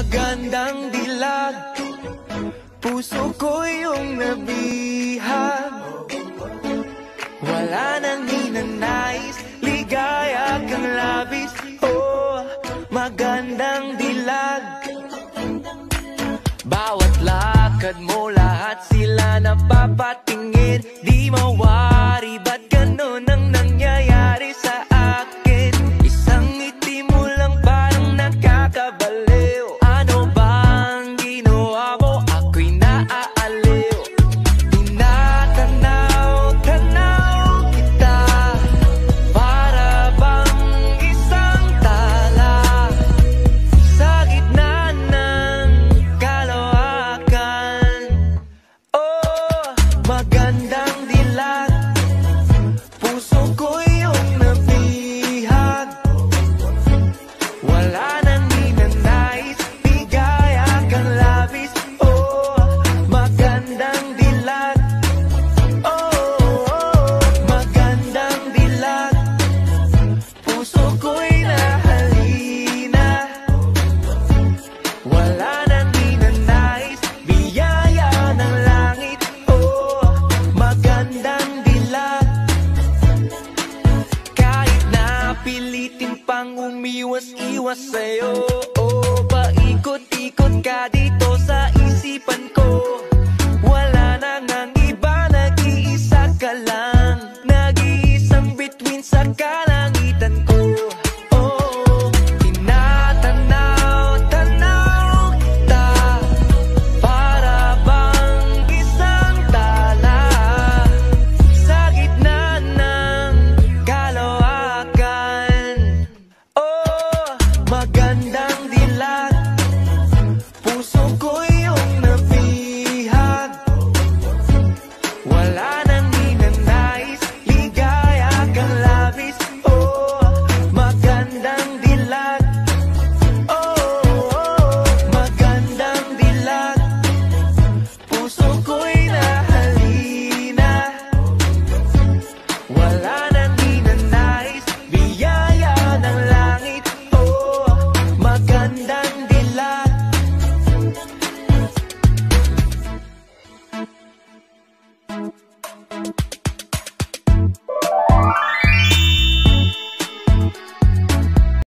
magandang dilag. Puso ko yung nabihag. Wala nang hinanais Ligaya kang labis. Oh, magandang dilag. Bawat lakad mo lahat sila napapatingin. Di mawala maganda. ulitin pang umiwas-iwas sa'yo. Oh, paikot-ikot ka dito sa isipan ko. Wala nang ang iba, nag-iisa ka lang.